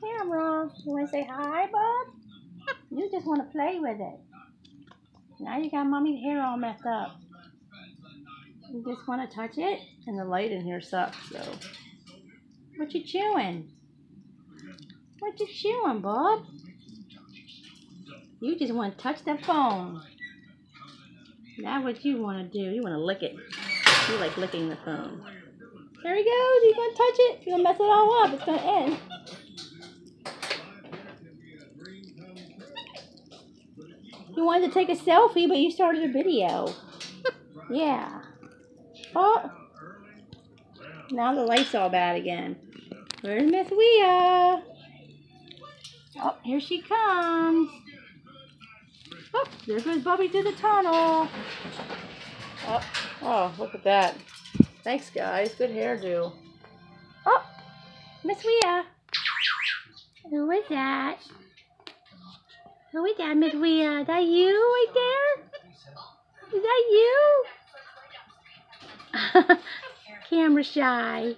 camera. You want to say hi, bud? You just want to play with it. Now you got mommy's hair all messed up. You just want to touch it? And the light in here sucks, so. What you chewing? What you chewing, bud? You just want to touch that phone. That's what you want to do. You want to lick it. You like licking the phone. There he goes. He's going to touch it. You're going to mess it all up. It's going to end. You wanted to take a selfie, but you started a video. Yeah. Oh. Now the light's all bad again. Where's Miss Wea? Oh, here she comes. Oh, there goes Bubby through the tunnel. Oh, oh, look at that. Thanks, guys. Good hairdo. Oh, Miss Wea. Who is that? Oh, Who is that, Miss Wea? Is that you right there? Is that you? Camera shy.